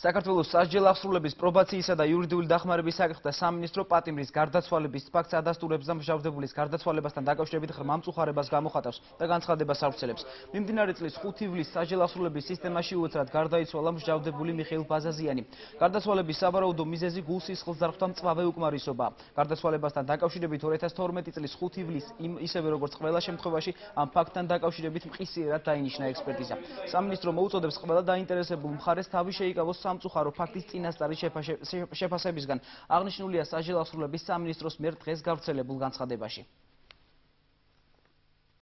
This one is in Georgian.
საქართველოს სასჯელ აღსრულების პრობაციისა და იურიდიული დახმარების საკითხთა სამინისტრო პატიმრის გარდაცვალების ფაქტს ადასტურებს და მჟავდებულის გარდაცვალებასთან დაკავშირებით ხმამწუხარებას გამოხატავს და განცხადებას ავრცელებს. მიმდინარე წლის 5 ივლისს სასჯელ აღსრულების სისტემაში უცრად გარდაიცვალა მჟავდებული მიხეილ ბაზაზიანი. გარდაცვალების საბარაუდო მიზეზი გულსისხლს დარღვთა მწვავე უკმარისობა. გარდაცვალებასთან დაკავშირებით 2012 წლის 5 ივლისს ისევე როგორც ყველა შემთხვევაში ამ ფაქტთან დაკავშირებით მყისიერად დაინიშნა ექსპერტიზა. სამინისტრო მოუწოდებს ყველა დაინტერესებულ მხარეს თავი შეიკავოს სამწუხარო ფაქტის წინასწარი შეფასებისგან აღნიშნულია საჯელავსრულების სამინისტროს მიერ დღეს გავრცელებულ განცხადებაში